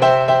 Bye.